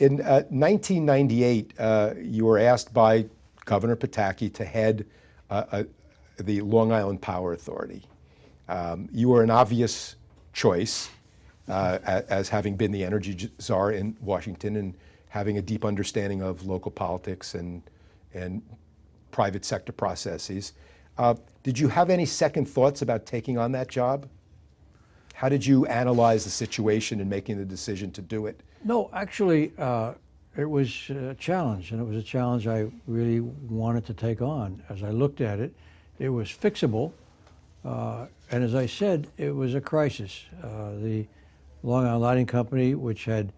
In uh, 1998, uh, you were asked by Governor Pataki to head uh, uh, the Long Island Power Authority. Um, you were an obvious choice uh, as having been the energy czar in Washington and having a deep understanding of local politics and, and private sector processes. Uh, did you have any second thoughts about taking on that job? How did you analyze the situation in making the decision to do it? No, actually, uh, it was a challenge, and it was a challenge I really wanted to take on. As I looked at it, it was fixable, uh, and as I said, it was a crisis. Uh, the Long Island Lighting Company, which had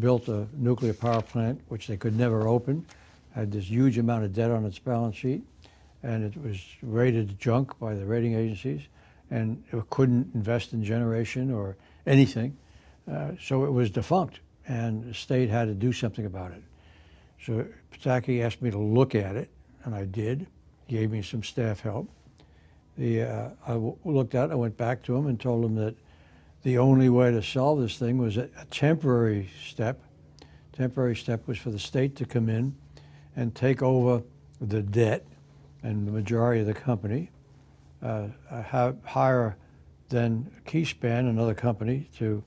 built a nuclear power plant, which they could never open, had this huge amount of debt on its balance sheet, and it was rated junk by the rating agencies, and couldn't invest in generation or anything. Uh, so it was defunct, and the state had to do something about it. So Pataki asked me to look at it, and I did. He Gave me some staff help. The, uh, I looked at it, I went back to him and told him that the only way to solve this thing was a, a temporary step. Temporary step was for the state to come in and take over the debt and the majority of the company, uh, have, hire then Keyspan, another company, to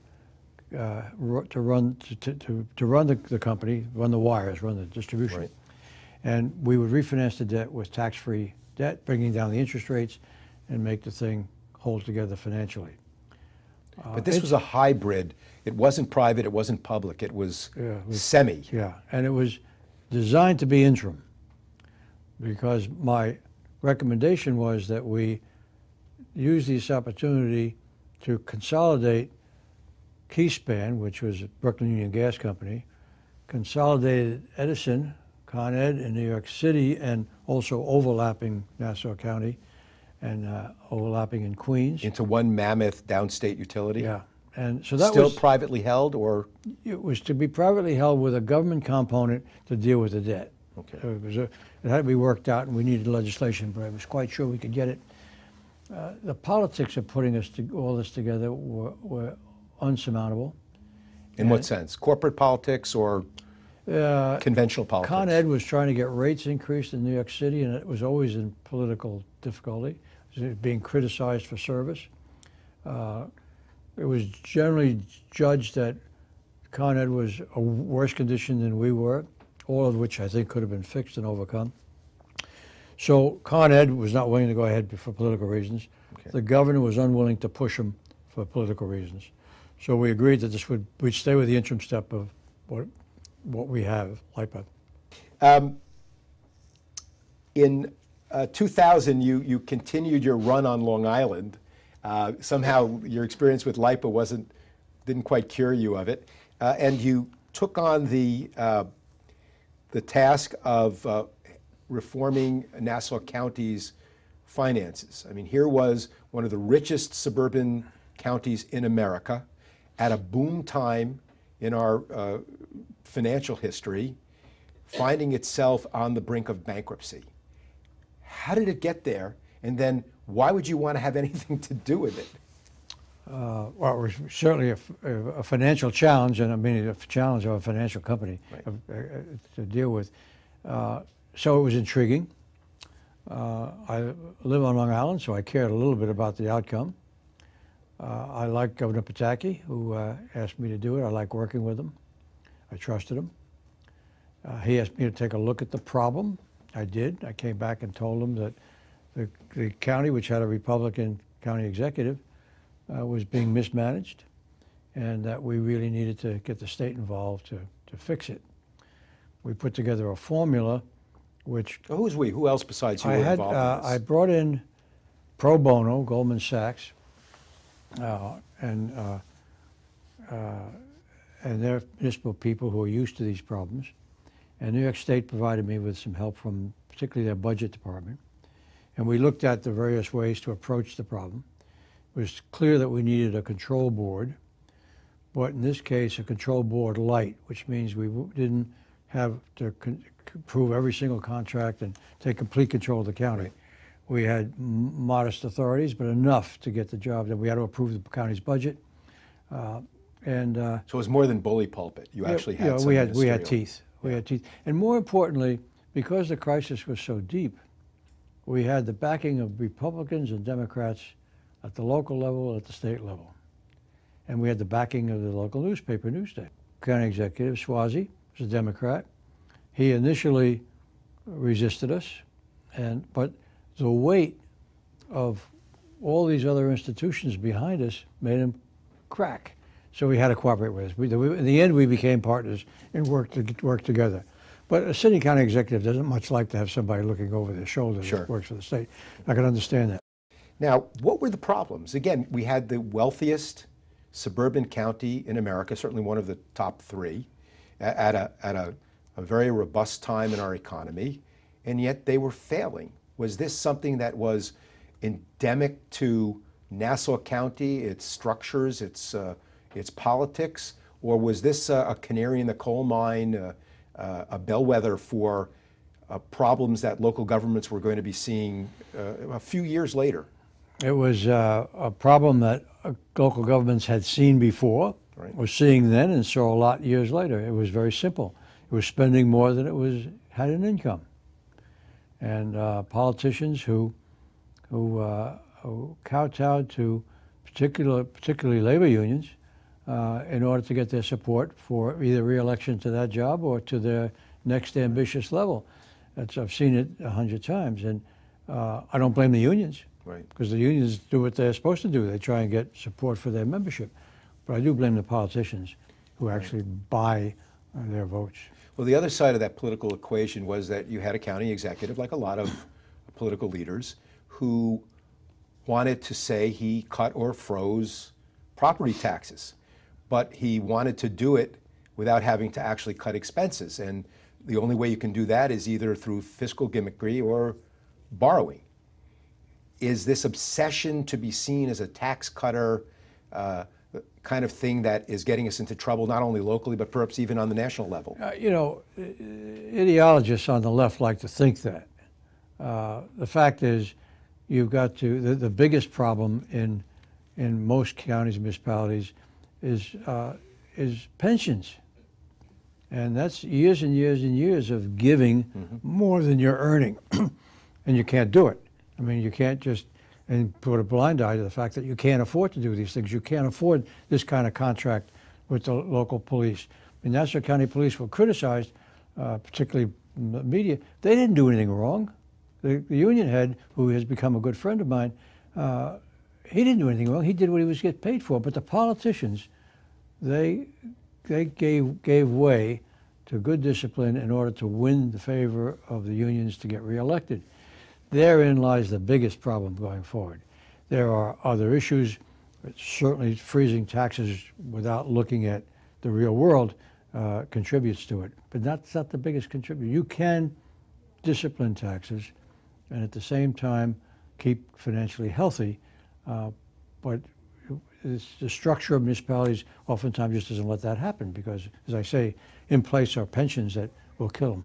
uh, to run to, to, to run the, the company, run the wires, run the distribution. Right. And we would refinance the debt with tax-free debt, bringing down the interest rates and make the thing hold together financially. But this was a hybrid. It wasn't private, it wasn't public, it was, yeah, it was semi. Yeah, and it was designed to be interim because my recommendation was that we use this opportunity to consolidate Keyspan, which was Brooklyn Union Gas Company, consolidated Edison, Con Ed in New York City, and also overlapping Nassau County, and uh, overlapping in Queens. Into one mammoth downstate utility? Yeah. And so that Still was, privately held or? It was to be privately held with a government component to deal with the debt. Okay. So it, was a, it had to be worked out and we needed legislation, but I was quite sure we could get it. Uh, the politics of putting us to, all this together were, were unsurmountable. In and what sense? Corporate politics or uh, conventional politics? Con Ed was trying to get rates increased in New York City, and it was always in political difficulty being criticized for service. Uh, it was generally judged that Con Ed was a worse condition than we were, all of which I think could have been fixed and overcome. So Con Ed was not willing to go ahead for political reasons. Okay. The governor was unwilling to push him for political reasons. So we agreed that this would we'd stay with the interim step of what what we have, LIPA. Um, in uh, 2000, you, you continued your run on Long Island. Uh, somehow your experience with LIPA wasn't, didn't quite cure you of it. Uh, and you took on the, uh, the task of uh, reforming Nassau County's finances. I mean, here was one of the richest suburban counties in America at a boom time in our uh, financial history, finding itself on the brink of bankruptcy. How did it get there? And then why would you want to have anything to do with it? Uh, well, it was certainly a, a, financial challenge, and I mean a challenge of a financial company right. uh, to deal with. Uh, so it was intriguing. Uh, I live on Long Island, so I cared a little bit about the outcome. Uh, I like Governor Pataki, who uh, asked me to do it. I like working with him. I trusted him. he asked me to take a look at the problem I did. I came back and told him that the, the county, which had a Republican county executive, uh, was being mismanaged and that we really needed to get the state involved to, to fix it. We put together a formula which... Who's we? Who else besides you I were had, involved uh, I brought in pro bono, Goldman Sachs, uh, and, uh, uh, and they're municipal people who are used to these problems. And New York State provided me with some help from particularly their budget department. And we looked at the various ways to approach the problem. It was clear that we needed a control board, but in this case, a control board light, which means we didn't have to approve every single contract and take complete control of the county. We had modest authorities, but enough to get the job done. We had to approve the county's budget. Uh, And uh, So it was more than bully pulpit. You yeah, actually had yeah, some we had we had teeth. We had teeth, and more importantly, because the crisis was so deep, we had the backing of Republicans and Democrats at the local level, at the state level, and we had the backing of the local newspaper, Newsday. County executive Suozzi was a Democrat. He initially resisted us, and but the weight of all these other institutions behind us made him crack. So we had to cooperate with us. We, in the end, we became partners and worked to work together. But a city county executive doesn't much like to have somebody looking over their shoulder Sure. that works for the state. I can understand that. Now, what were the problems? Again, we had the wealthiest suburban county in America, certainly one of the top three, at a, at a, a very robust time in our economy, and yet they were failing. Was this something that was endemic to Nassau County, its structures, its, uh, its politics, or was this a, canary in the coal mine, uh, uh, a bellwether for uh, problems that local governments were going to be seeing uh, a few years later? It was uh, a problem that uh, local governments had seen before, Right. was seeing then, and saw a lot years later. It was very simple. It was spending more than it was had an income, and uh, politicians who who, uh, who kowtowed to particular, particularly labor unions, uh, in order to get their support for either reelection to that job or to their next ambitious level. That's, I've seen it a hundred times, and uh, I don't blame the unions Right. because the unions do what they're supposed to do. They try and get support for their membership. But I do blame the politicians who actually buy uh, their votes. Well, the other side of that political equation was that you had a county executive, like a lot of political leaders, who wanted to say he cut or froze property taxes, but he wanted to do it without having to actually cut expenses. And the only way you can do that is either through fiscal gimmickry or borrowing. Is this obsession to be seen as a tax cutter uh, kind of thing that is getting us into trouble, not only locally, but perhaps even on the national level? Uh, you know, ideologists on the left like to think that. Uh, the fact is, you've got to, the, the biggest problem in, in most counties and municipalities is, uh, is pensions. And that's years and years and years of giving more than you're earning. and you can't do it. I mean, you can't just and put a blind eye to the fact that you can't afford to do these things. You can't afford this kind of contract with the local police. Mean, Nassau County Police were criticized, uh, particularly the media. They didn't do anything wrong. The, the union head, who has become a good friend of mine, uh, he didn't do anything wrong. He did what he was getting paid for. But the politicians, they they gave gave way to good discipline in order to win the favor of the unions to get reelected. Therein lies the biggest problem going forward. There are other issues. Certainly, freezing taxes without looking at the real world uh, contributes to it, but that's not the biggest contributor. You can discipline taxes and at the same time keep financially healthy, uh, but the structure of municipalities oftentimes just doesn't let that happen because, as I say, in place are pensions that will kill them.